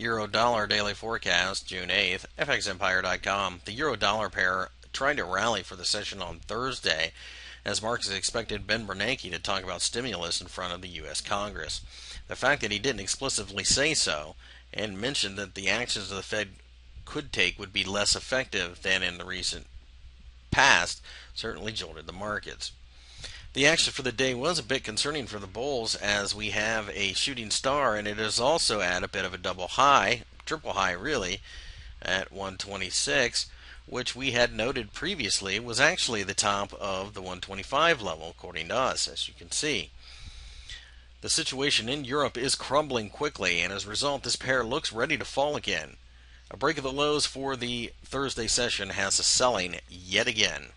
Euro dollar daily forecast, June 8th, FXEmpire.com. The euro dollar pair tried to rally for the session on Thursday as markets expected Ben Bernanke to talk about stimulus in front of the U.S. Congress. The fact that he didn't explicitly say so and mentioned that the actions of the Fed could take would be less effective than in the recent past certainly jolted the markets. The action for the day was a bit concerning for the bulls as we have a shooting star and it is also at a bit of a double high, triple high really, at 126, which we had noted previously was actually the top of the 125 level according to us, as you can see. The situation in Europe is crumbling quickly, and as a result, this pair looks ready to fall again. A break of the lows for the Thursday session has us selling yet again.